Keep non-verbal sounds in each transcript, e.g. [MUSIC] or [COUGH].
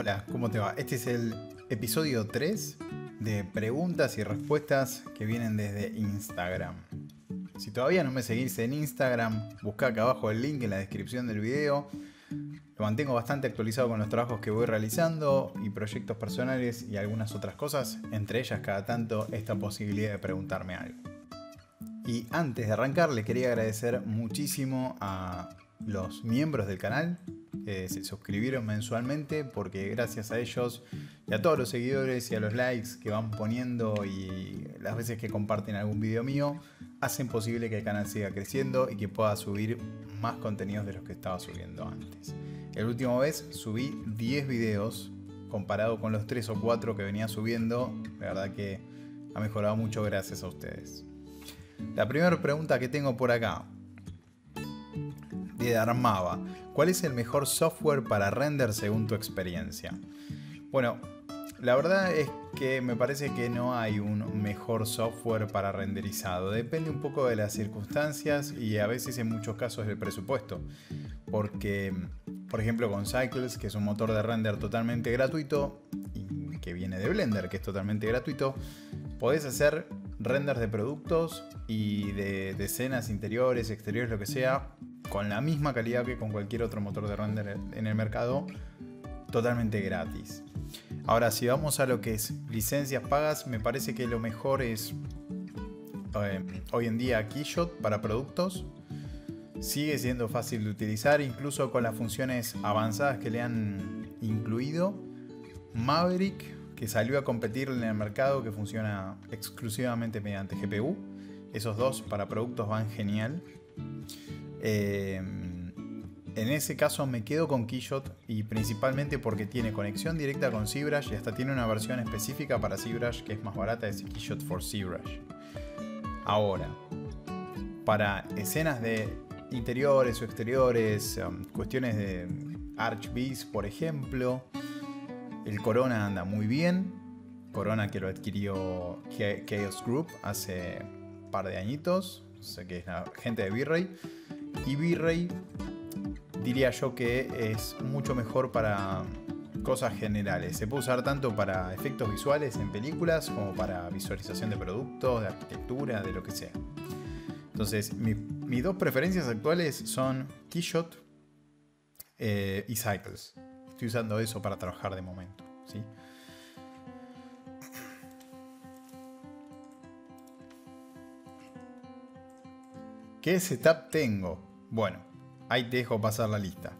Hola, ¿cómo te va? Este es el episodio 3 de preguntas y respuestas que vienen desde Instagram. Si todavía no me seguís en Instagram, busca acá abajo el link en la descripción del video. Lo mantengo bastante actualizado con los trabajos que voy realizando y proyectos personales y algunas otras cosas, entre ellas cada tanto esta posibilidad de preguntarme algo. Y antes de arrancar, le quería agradecer muchísimo a los miembros del canal que se suscribieron mensualmente porque gracias a ellos y a todos los seguidores y a los likes que van poniendo y las veces que comparten algún video mío, hacen posible que el canal siga creciendo y que pueda subir más contenidos de los que estaba subiendo antes. El último vez subí 10 videos comparado con los 3 o 4 que venía subiendo. La verdad que ha mejorado mucho gracias a ustedes. La primera pregunta que tengo por acá. De Armaba. ¿Cuál es el mejor software para render según tu experiencia? Bueno, la verdad es que me parece que no hay un mejor software para renderizado. Depende un poco de las circunstancias y a veces en muchos casos del presupuesto. Porque, por ejemplo, con Cycles, que es un motor de render totalmente gratuito y que viene de Blender, que es totalmente gratuito, podés hacer renders de productos y de, de escenas interiores, exteriores, lo que sea, con la misma calidad que con cualquier otro motor de render en el mercado, totalmente gratis. Ahora, si vamos a lo que es licencias pagas, me parece que lo mejor es eh, hoy en día Keyshot para productos. Sigue siendo fácil de utilizar, incluso con las funciones avanzadas que le han incluido. Maverick, que salió a competir en el mercado, que funciona exclusivamente mediante GPU. Esos dos para productos van genial. Eh, en ese caso me quedo con Keyshot y principalmente porque tiene conexión directa con ZBrush y hasta tiene una versión específica para ZBrush que es más barata, es Keyshot for ZBrush. Ahora, para escenas de interiores o exteriores, um, cuestiones de Archbees, por ejemplo, el Corona anda muy bien. Corona que lo adquirió Chaos Group hace un par de añitos, o sea que es la gente de V-Ray. Y V-Ray diría yo que es mucho mejor para cosas generales. Se puede usar tanto para efectos visuales en películas como para visualización de productos, de arquitectura, de lo que sea. Entonces, mis dos preferencias actuales son Keyshot eh, y Cycles. Estoy usando eso para trabajar de momento. ¿Qué setup tengo? Bueno, ahí te dejo pasar la lista.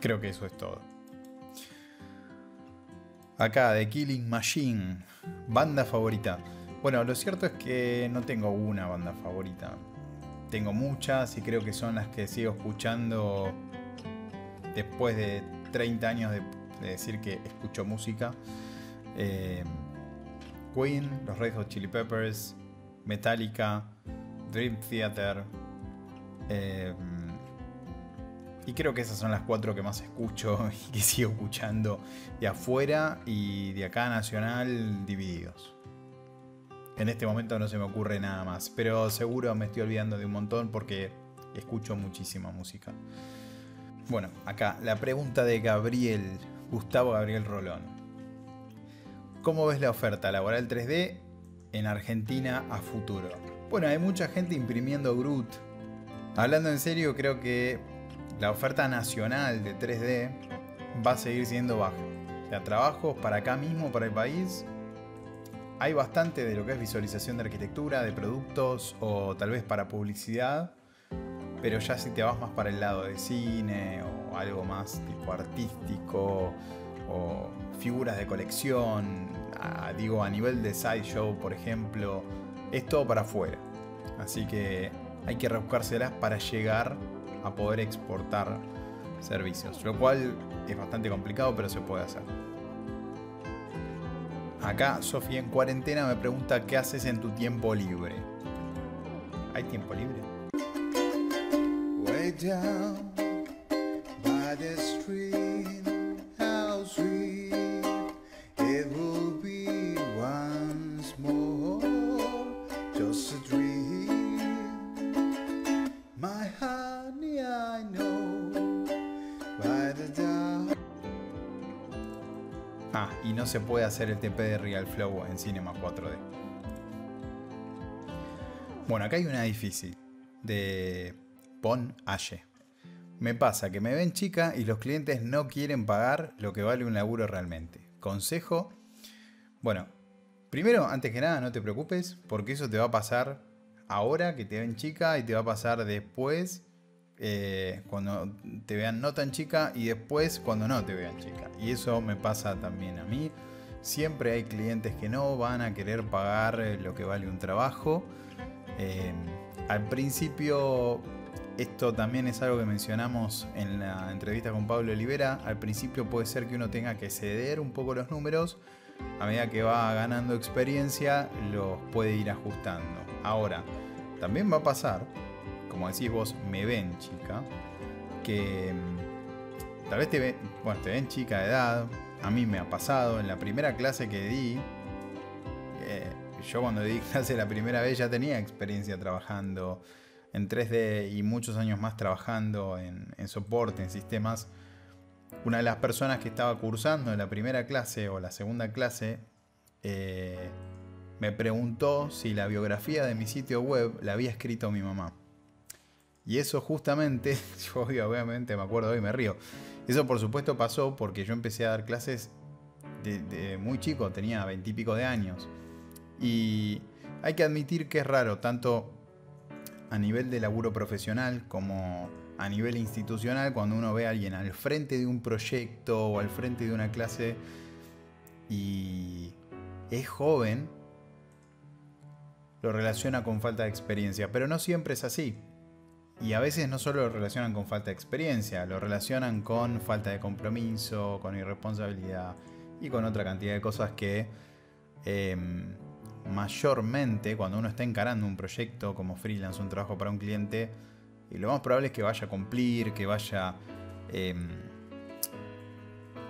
Creo que eso es todo. Acá, de Killing Machine. Banda favorita. Bueno, lo cierto es que no tengo una banda favorita. Tengo muchas y creo que son las que sigo escuchando después de 30 años de, decir que escucho música. Eh, Queen, los Red Hot Chili Peppers, Metallica, Dream Theater. Eh, y creo que esas son las cuatro que más escucho [LAUGHS] y que sigo escuchando de afuera y de acá nacional divididos. En este momento no se me ocurre nada más, pero seguro me estoy olvidando de un montón porque escucho muchísima música. Bueno, acá la pregunta de Gabriel, Gustavo Gabriel Rolón. ¿Cómo ves la oferta laboral 3D en Argentina a futuro? Bueno, hay mucha gente imprimiendo Groot. Hablando en serio, creo que la oferta nacional de 3D va a seguir siendo baja. O sea, trabajos para acá mismo, para el país, hay bastante de lo que es visualización de arquitectura, de productos o tal vez para publicidad, pero ya si te vas más para el lado de cine o algo más tipo artístico o figuras de colección, digo a nivel de sideshow por ejemplo, es todo para afuera. Así que hay que rebuscárselas para llegar a poder exportar servicios, lo cual es bastante complicado, pero se puede hacer. Acá Sofía en cuarentena me pregunta qué haces en tu tiempo libre. ¿Hay tiempo libre? down by the stream, how sweet it will be once more, just a dream. My honey, I know by the dawn. Ah, y no se puede hacer el TP de Real Flow en Cinema 4D. Bueno, acá hay una difícil de Pon Aye. Me pasa que me ven chica y los clientes no quieren pagar lo que vale un laburo realmente. Consejo. Bueno, primero, antes que nada, no te preocupes, porque eso te va a pasar ahora que te ven chica y te va a pasar después eh, cuando te vean no tan chica y después cuando no te vean chica. Y eso me pasa también a mí. Siempre hay clientes que no van a querer pagar lo que vale un trabajo. Eh, al principio esto también es algo que mencionamos en la entrevista con Pablo Olivera. Al principio puede ser que uno tenga que ceder un poco los números. A medida que va ganando experiencia, los puede ir ajustando. Ahora, también va a pasar, como decís vos, me ven chica, que mm, tal vez te ven, bueno, te ven chica de edad. A mí me ha pasado en la primera clase que di. Eh, yo cuando di [LAUGHS] clase la primera vez ya tenía experiencia trabajando en 3D y muchos años más trabajando en, soporte, en sistemas, una de las personas que estaba cursando en la primera clase o la segunda clase eh, me preguntó si la biografía de mi sitio web la había escrito mi mamá. Y eso justamente, [LAUGHS] yo obviamente me acuerdo hoy me río. Eso por supuesto pasó porque yo empecé a dar clases de, muy chico, tenía veintipico de años. Y hay que admitir que es raro, tanto a nivel de laburo profesional como a nivel institucional, cuando uno ve a alguien al frente de un proyecto o al frente de una clase y es joven, lo relaciona con falta de experiencia, pero no siempre es así. Y a veces no solo lo relacionan con falta de experiencia, lo relacionan con falta de compromiso, con irresponsabilidad y con otra cantidad de cosas que em, mayormente cuando uno está encarando un proyecto como freelance, un trabajo para un cliente, y lo más probable es que vaya a cumplir, que vaya, em,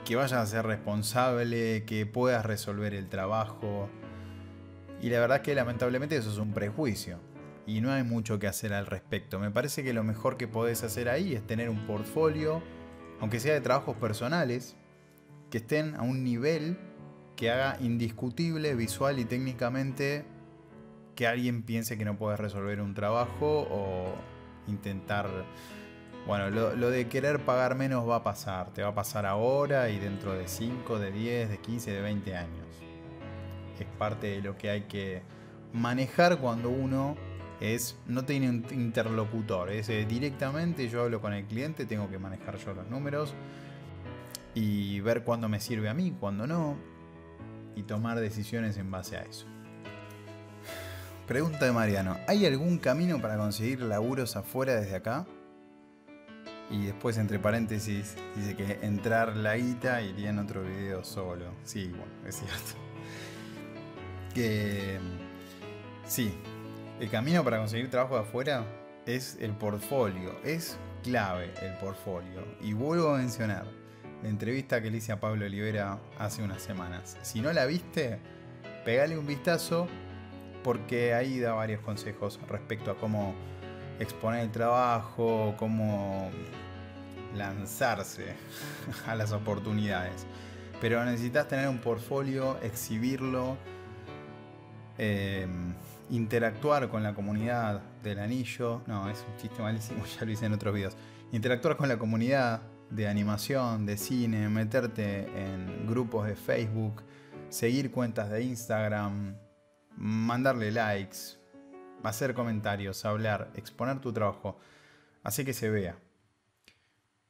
que vaya a ser responsable, que puedas resolver el trabajo. Y la verdad que lamentablemente eso es un prejuicio. Y no hay mucho que hacer al respecto. Me parece que lo mejor que podés hacer ahí es tener un portfolio, aunque sea de trabajos personales, que estén a un nivel haga indiscutible visual y técnicamente que alguien piense que no puedes resolver un trabajo o intentar... Bueno, lo, de querer pagar menos va a pasar, te va a pasar ahora y dentro de 5, de 10, de 15, de 20 años. Es parte de lo que hay que manejar cuando uno es no tiene un interlocutor, es eh, directamente yo hablo con el cliente, tengo que manejar yo los números y ver cuándo me sirve a mí, cuándo no y tomar decisiones en base a eso. Pregunta de Mariano, ¿hay algún camino para conseguir laburos afuera desde acá? Y después entre paréntesis dice que entrar la guita iría en otro video solo. Sí, bueno, es cierto. Que sí, el camino para conseguir trabajo afuera es el portfolio, es clave el portfolio. Y vuelvo a mencionar, la entrevista que le hice a Pablo Olivera hace unas semanas. Si no la viste, pegale un vistazo porque ahí da varios consejos respecto a cómo exponer el trabajo, cómo lanzarse [LAUGHS] a las oportunidades. Pero necesitas tener un portfolio, exhibirlo, eh, interactuar con la comunidad del anillo. No, es un chiste malísimo, [LAUGHS] ya lo hice en otros videos. Interactuar con la comunidad de animación, de cine, meterte en grupos de Facebook, seguir cuentas de Instagram, mandarle likes, hacer comentarios, hablar, exponer tu trabajo, así que se vea.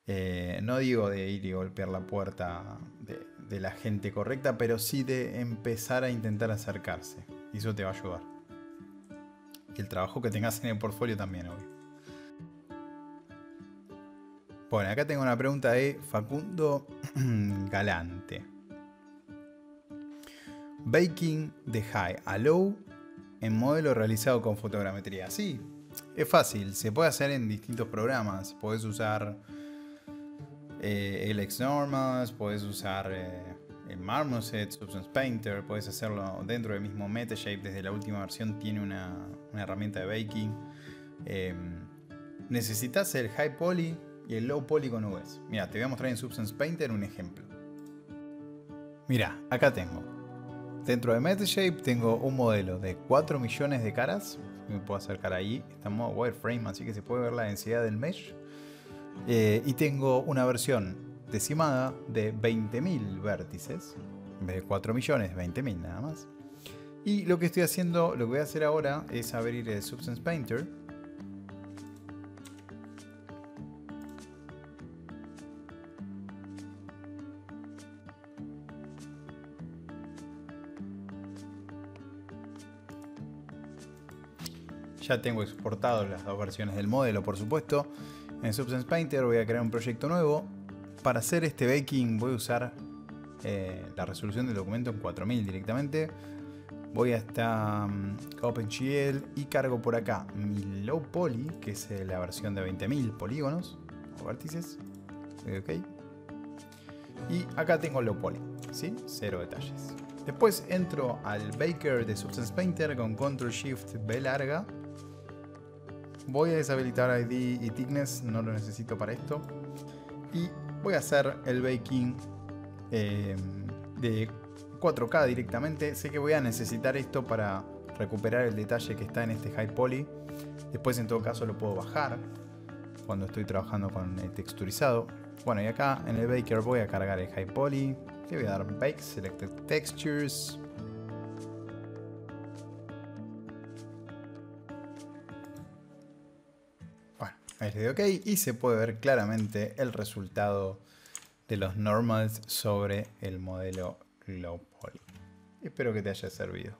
Eh, no digo de ir y golpear la puerta de, de, la gente correcta, pero sí de empezar a intentar acercarse. Y eso te va a ayudar. Y el trabajo que tengas en el portfolio también, obvio. Bueno, acá tengo una pregunta de Facundo [CLEARS THROAT] Galante. Baking de high a low en modelo realizado con fotogrametría. Sí, es fácil, se puede hacer en distintos programas. Puedes usar eh, el XNormals, puedes usar eh, el Marmoset, Substance Painter, puedes hacerlo dentro del mismo Metashape. Desde la última versión tiene una, herramienta de baking. Em, necesitas el High Poly y el Low Polygon UV. Mira, te voy a mostrar en Substance Painter un ejemplo. Mira, acá tengo. Dentro de Metashape tengo un modelo de 4 millones de caras. Me puedo acercar ahí. Está en modo wireframe, así que se puede ver la densidad del mesh. Eh, y tengo una versión decimada de 20.000 vértices. En vez de 4 millones, 20.000 nada más. Y lo que estoy haciendo, lo que voy a hacer ahora es abrir el Substance Painter Ya tengo exportado las dos versiones del modelo, por supuesto. En Substance Painter voy a crear un proyecto nuevo. Para hacer este baking voy a usar eh, la resolución del documento en 4000 directamente. Voy hasta um, OpenGL y cargo por acá mi low poly, que es eh, la versión de 20.000 polígonos o vértices. Ok. Y acá tengo low poly, ¿sí? Cero detalles. Después entro al Baker de Substance Painter con Ctrl Shift B larga Voy a deshabilitar ID y thickness, no lo necesito para esto. Y voy a hacer el baking eh, de 4K directamente. Sé que voy a necesitar esto para recuperar el detalle que está en este high poly. Después en todo caso lo puedo bajar cuando estoy trabajando con el texturizado. Bueno, y acá en el Baker voy a cargar el high poly. Le voy a dar Bake, Selected Textures. Ahí le OK y se puede ver claramente el resultado de los normals sobre el modelo Poly. Espero que te haya servido.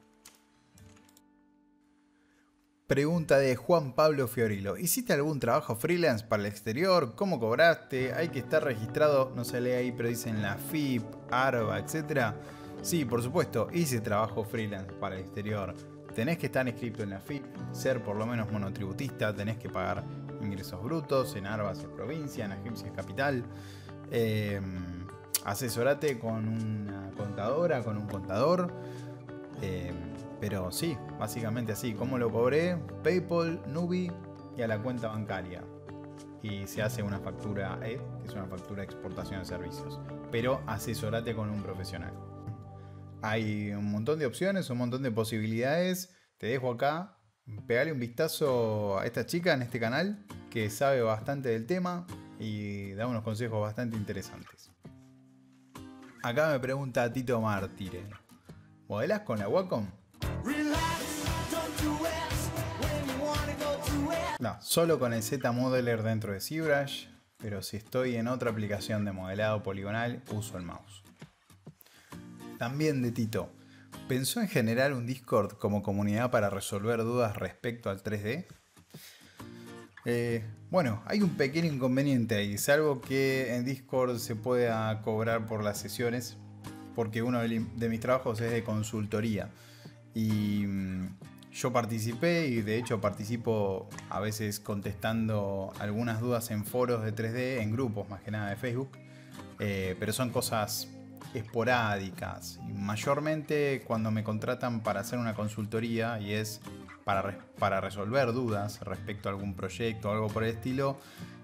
Pregunta de Juan Pablo Fiorilo. ¿Hiciste algún trabajo freelance para el exterior? ¿Cómo cobraste? ¿Hay que estar registrado? No se lee ahí, pero dicen la FIP, ARBA, etc. Sí, por supuesto, hice trabajo freelance para el exterior. Tenés que estar inscrito en la FIP, ser por lo menos monotributista, tenés que pagar ingresos brutos, en Arbas es provincia, en Egipcia es capital. Em, asesorate con una contadora, con un contador. Em, pero sí, básicamente así. ¿Cómo lo cobré? PayPal, Nubi y a la cuenta bancaria. Y se hace una factura E, que es una factura de exportación de servicios. Pero asesorate con un profesional. Hay un montón de opciones, un montón de posibilidades. Te dejo acá pegale un vistazo a esta chica en este canal que sabe bastante del tema y da unos consejos bastante interesantes. Acá me pregunta Tito Martire, ¿modelas con la Wacom? No, solo con el Z Modeler dentro de ZBrush, pero si estoy en otra aplicación de modelado poligonal, uso el mouse. También de Tito, ¿Pensó en generar un Discord como comunidad para resolver dudas respecto al 3D? Eh, bueno, hay un pequeño inconveniente ahí, salvo que en Discord se pueda cobrar por las sesiones, porque uno de mis trabajos es de consultoría. Y mm, yo participé y de hecho participo a veces contestando algunas dudas en foros de 3D, en grupos más que nada de Facebook, eh, pero son cosas esporádicas. Mayormente cuando me contratan para hacer una consultoría y es para, para resolver dudas respecto a algún proyecto o algo por el estilo,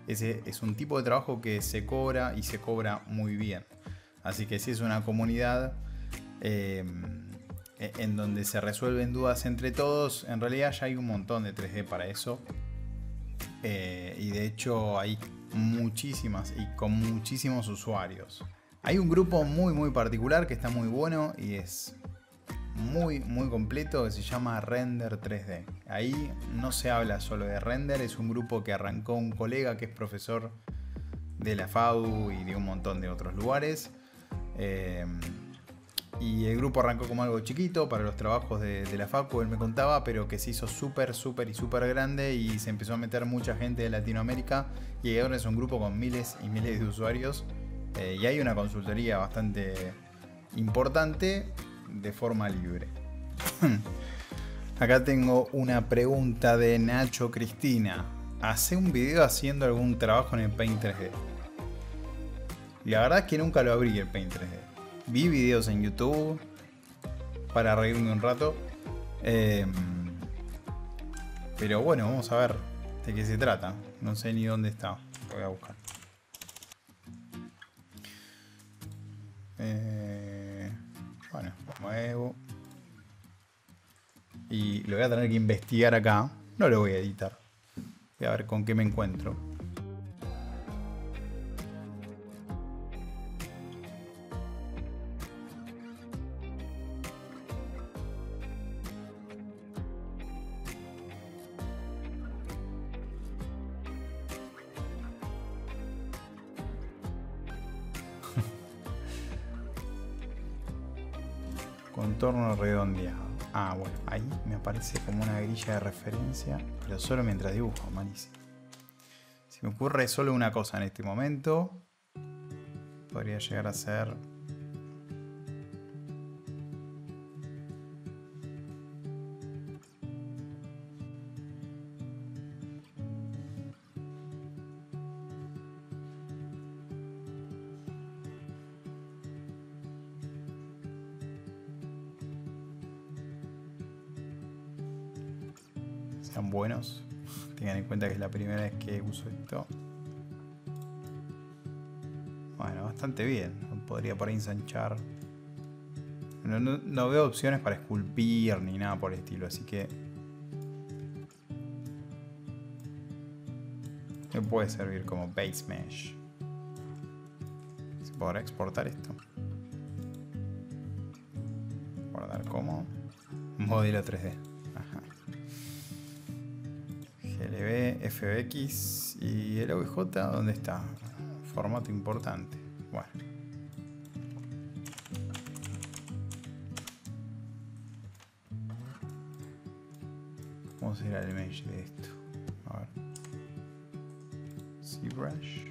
ese es un tipo de trabajo que se cobra y se cobra muy bien. Así que si es una comunidad eh, e, en donde se resuelven dudas entre todos, en realidad ya hay un montón de 3D para eso. Eh, y de hecho hay muchísimas y con muchísimos usuarios. Hay un grupo muy muy particular que está muy bueno y es muy muy completo que se llama Render 3D. Ahí no se habla solo de render, es un grupo que arrancó un colega que es profesor de la FAU y de un montón de otros lugares. Eh, y el grupo arrancó como algo chiquito para los trabajos de, de la FACU, él me contaba, pero que se hizo súper, súper y súper grande y se empezó a meter mucha gente de Latinoamérica y ahora es un grupo con miles y miles de usuarios eh, y hay una consultoría bastante importante de forma libre. [LAUGHS] Acá tengo una pregunta de Nacho Cristina. ¿Hace un video haciendo algún trabajo en el Paint 3D? La verdad es que nunca lo abrí el Paint 3D. Vi videos en YouTube para reírme un rato. Em, pero bueno, vamos a ver de qué se trata. No sé ni dónde está. voy a buscar. Eh, bueno, lo muevo. Y lo voy a tener que investigar acá. No lo voy a editar. Voy a ver con qué me encuentro. Contorno redondeado. Ah, bueno, ahí me aparece como una grilla de referencia, pero solo mientras dibujo, malísimo. Si me ocurre solo una cosa en este momento, podría llegar a ser primera vez que uso esto. Bueno, bastante bien. Podría por ahí ensanchar. No, veo opciones para esculpir ni nada por el estilo, así que... Me puede servir como base mesh. ¿Se podrá exportar esto? Guardar como modelo 3D. FBX y el OBJ, ¿dónde está? Formato importante. Bueno. ¿Cómo será el image de esto? A ver. ZBrush.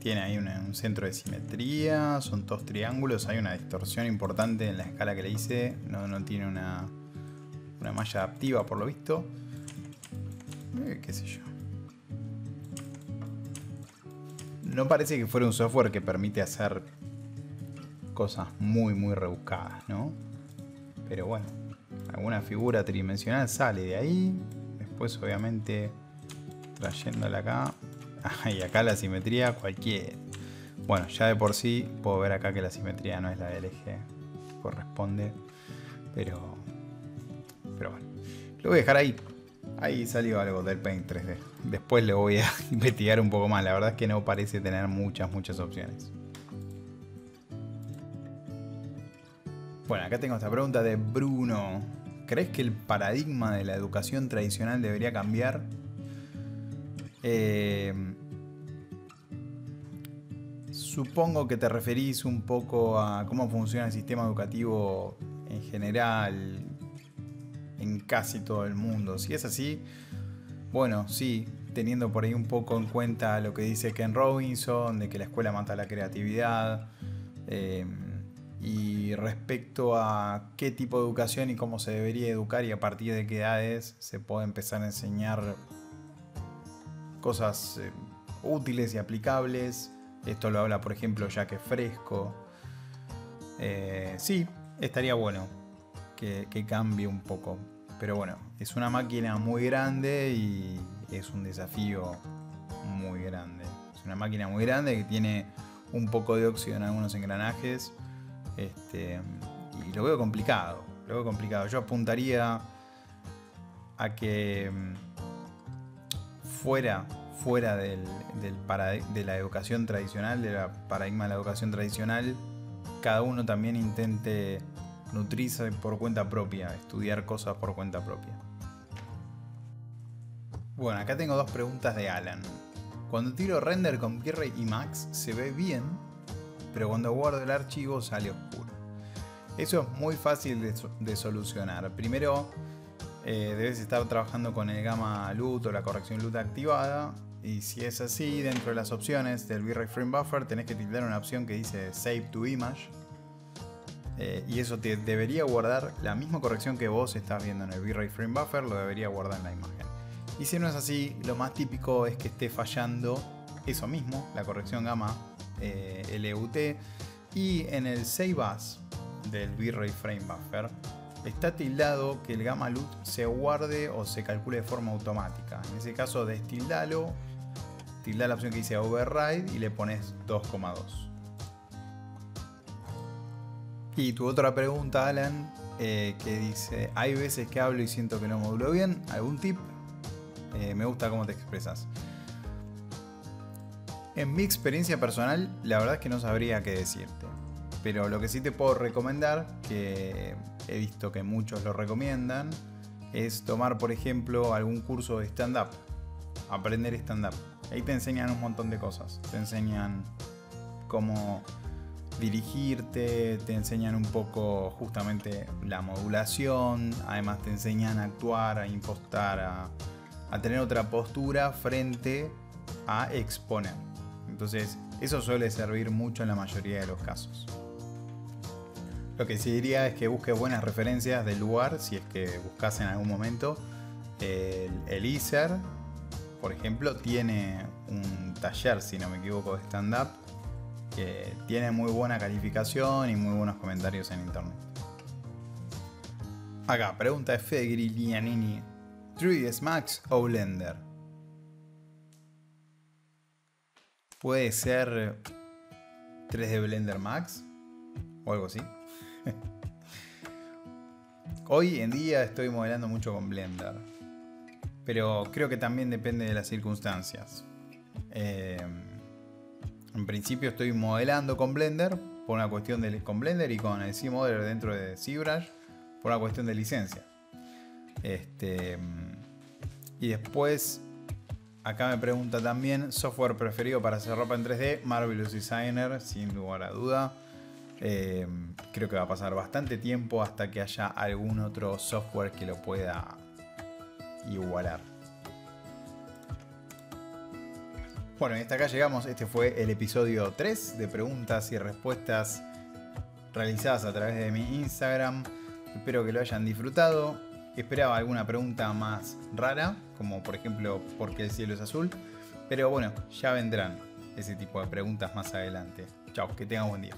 Tiene ahí un, centro de simetría, son todos triángulos, hay una distorsión importante en la escala que le hice, no, tiene una, una malla adaptiva por lo visto. Eh, qué sé yo. No parece que fuera un software que permite hacer cosas muy muy rebuscadas, ¿no? Pero bueno, alguna figura tridimensional sale de ahí. Después obviamente trayéndola acá. [LAUGHS] y acá la simetría cualquier. Bueno, ya de por sí puedo ver acá que la simetría no es la del eje corresponde. Pero. Pero bueno. Lo voy a dejar ahí. Ahí salió algo del Paint 3D. Después le voy a [LAUGHS] investigar un poco más. La verdad es que no parece tener muchas, muchas opciones. Bueno, acá tengo esta pregunta de Bruno. ¿Crees que el paradigma de la educación tradicional debería cambiar? Eh, supongo que te referís un poco a cómo funciona el sistema educativo en general en casi todo el mundo. Si es así, bueno, sí, teniendo por ahí un poco en cuenta lo que dice Ken Robinson, de que la escuela mata la creatividad, eh, y respecto a qué tipo de educación y cómo se debería educar y a partir de qué edades se puede empezar a enseñar cosas eh, útiles y aplicables. Esto lo habla, por ejemplo, ya que Fresco. Eh, sí, estaría bueno que, cambie un poco. Pero bueno, es una máquina muy grande y es un desafío muy grande. Es una máquina muy grande que tiene un poco de óxido en algunos engranajes. Este, y lo veo complicado. Lo veo complicado. Yo apuntaría a que fuera, fuera del, de la educación tradicional, del paradigma de la educación tradicional, cada uno también intente nutrirse por cuenta propia, estudiar cosas por cuenta propia. Bueno, acá tengo dos preguntas de Alan. Cuando tiro render con Pierre y Max se ve bien, pero cuando guardo el archivo sale oscuro. Eso es muy fácil de, de solucionar. Primero, eh, debes estar trabajando con el gamma LUT o la corrección LUT activada. Y si es así, dentro de las opciones del V-Ray Frame Buffer tenés que tildar una opción que dice Save to Image. Eh, y eso te debería guardar la misma corrección que vos estás viendo en el V-Ray Frame Buffer, lo debería guardar en la imagen. Y si no es así, lo más típico es que esté fallando eso mismo, la corrección gamma eh, LUT. Y en el save bus del V-Ray Frame Buffer está tildado que el gamma LUT se guarde o se calcule de forma automática. En ese caso, destildalo, tilda la opción que dice override y le pones 2,2. Y tu otra pregunta, Alan, eh, que dice, hay veces que hablo y siento que no modulo bien, ¿algún tip? Eh, me gusta cómo te expresas. En mi experiencia personal, la verdad es que no sabría qué decirte. Pero lo que sí te puedo recomendar, que he visto que muchos lo recomiendan, es tomar, por ejemplo, algún curso de stand-up. Aprender stand-up. Ahí te enseñan un montón de cosas. Te enseñan cómo dirigirte, te enseñan un poco justamente la modulación, además te enseñan a actuar, a impostar, a, a tener otra postura frente a exponer. Entonces, eso suele servir mucho en la mayoría de los casos. Lo que sí diría es que busques buenas referencias del lugar, si es que buscas en algún momento. El, el ISER, por ejemplo, tiene un taller, si no me equivoco, de stand-up, que tiene muy buena calificación y muy buenos comentarios en internet. Acá, pregunta de Fede Gianini 3ds Max o Blender. Puede ser 3D Blender Max o algo así. [LAUGHS] Hoy en día estoy modelando mucho con Blender, pero creo que también depende de las circunstancias. Eh, en principio estoy modelando con Blender por una cuestión de con Blender y con el C-Modeler dentro de ZBrush por una cuestión de licencia. Este, y después, acá me pregunta también, software preferido para hacer ropa en 3D, Marvelous Designer, sin lugar a duda. Eh, creo que va a pasar bastante tiempo hasta que haya algún otro software que lo pueda igualar. Bueno, y hasta acá llegamos. Este fue el episodio 3 de preguntas y respuestas realizadas a través de mi Instagram. Espero que lo hayan disfrutado. Esperaba alguna pregunta más rara, como por ejemplo, ¿por qué el cielo es azul? Pero bueno, ya vendrán ese tipo de preguntas más adelante. Chao, que tengan buen día.